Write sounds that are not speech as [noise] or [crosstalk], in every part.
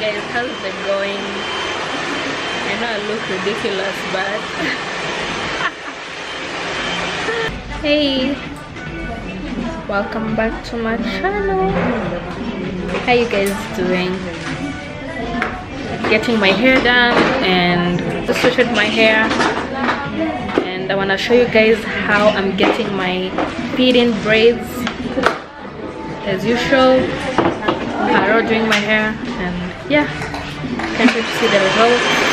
going? I know I look ridiculous, but [laughs] hey, welcome back to my channel. How you guys doing? Getting my hair done and just switched my hair and I want to show you guys how I'm getting my feed-in braids as usual Caro doing my hair and yeah. Wait to see the results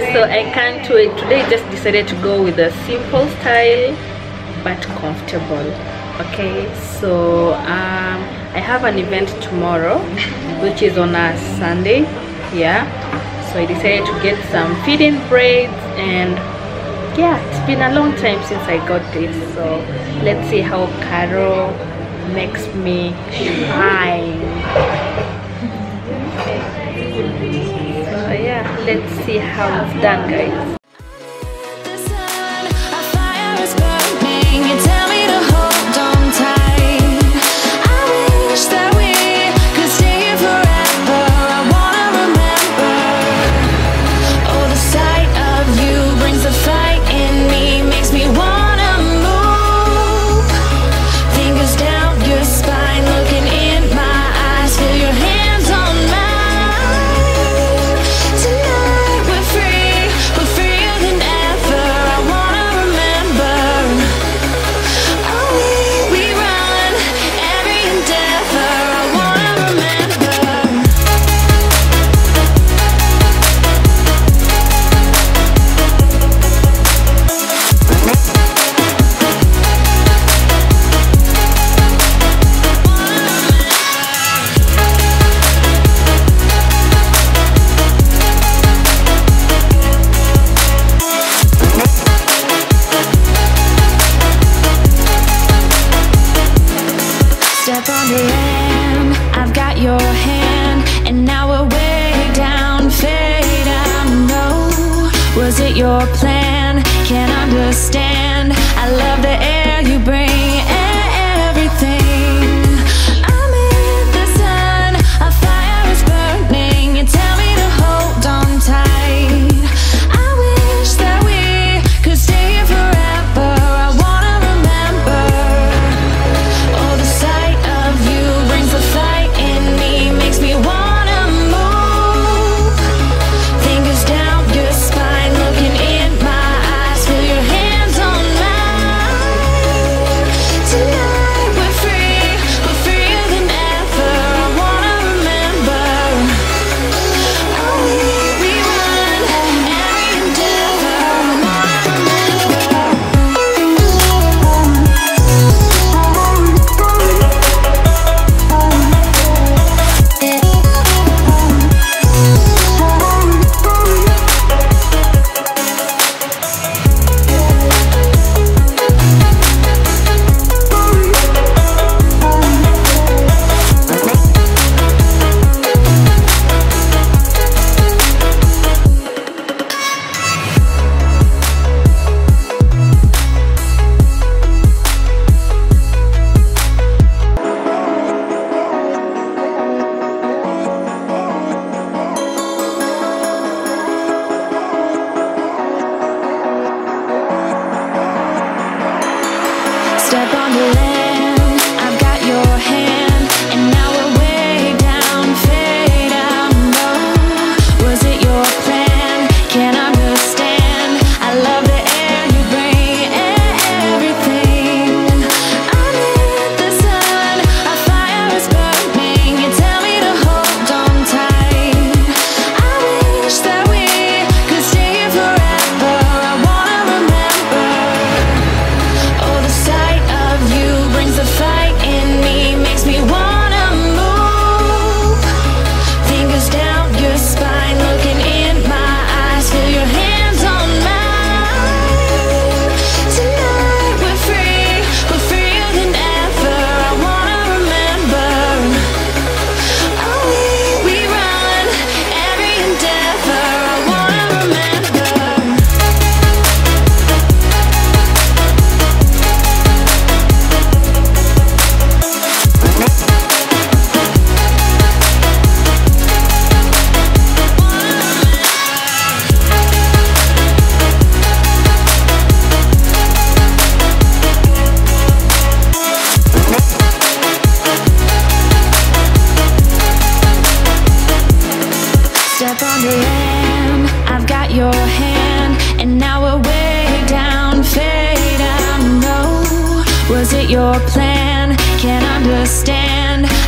yeah, so I can't wait. Today just decided to go with a simple style but comfortable. Okay, so um, I have an event tomorrow, [laughs] which is on a Sunday. Yeah, so I decided to get some feed-in braids and yeah, it's been a long time since I got this. So let's see how Caro makes me shine. So yeah, let's see how it's done guys. Understand. step on the land understand.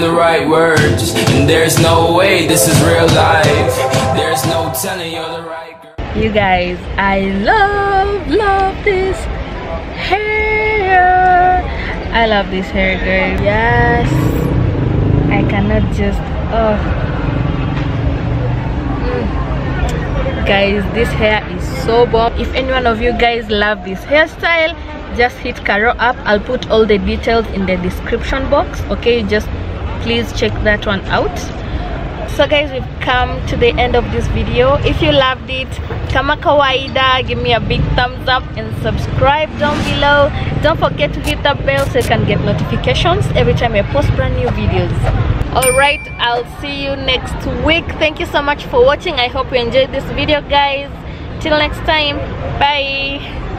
Find the right words, and there's no way this is real life. There's no telling you're the right girl. You guys, I love, love this hair. I love this hair, girl. Yes, I cannot just. Oh, Mm. guys, this hair is so bomb. If any one of you guys love this hairstyle, just hit Caro up. I'll put all the details in the description box. Okay, just please check that one out. So guys we've come to the end of this video. If you loved it kama kawaida give me a big thumbs up and subscribe down below. Don't forget to hit the bell so you can get notifications every time i post brand new videos. All right i'll see you next week. Thank you so much for watching. I hope you enjoyed this video guys. Till next time. Bye